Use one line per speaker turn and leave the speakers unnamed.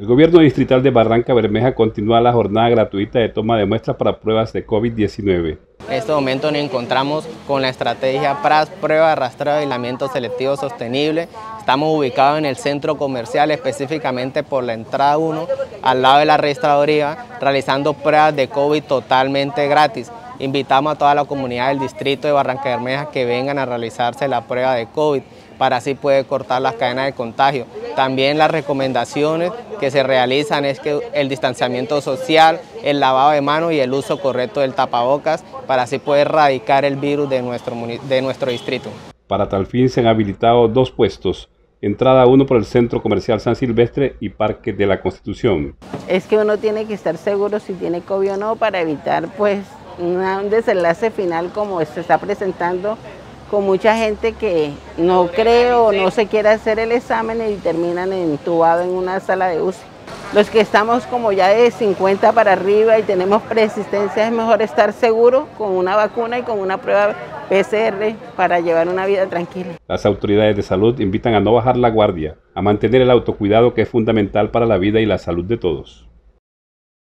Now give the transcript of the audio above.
El gobierno distrital de Barranca Bermeja continúa la jornada gratuita de toma de muestras para pruebas de COVID-19.
En este momento nos encontramos con la estrategia PRAS, prueba rastreo aislamiento selectivo sostenible. Estamos ubicados en el centro comercial, específicamente por la entrada 1, al lado de la registraduría, realizando pruebas de COVID totalmente gratis. Invitamos a toda la comunidad del distrito de Barranca Bermeja que vengan a realizarse la prueba de COVID para así poder cortar las cadenas de contagio. También las recomendaciones que se realizan es que el distanciamiento social, el lavado de manos y el uso correcto del tapabocas para así poder erradicar el virus de nuestro, de nuestro distrito.
Para tal fin se han habilitado dos puestos, entrada uno por el Centro Comercial San Silvestre y Parque de la Constitución.
Es que uno tiene que estar seguro si tiene COVID o no para evitar pues un desenlace final como se está presentando con mucha gente que no cree o no se quiere hacer el examen y terminan entubados en una sala de UCI. Los que estamos como ya de 50 para arriba y tenemos persistencia es mejor estar seguro con una vacuna y con una prueba PCR para llevar una vida tranquila.
Las autoridades de salud invitan a no bajar la guardia, a mantener el autocuidado que es fundamental para la vida y la salud de todos.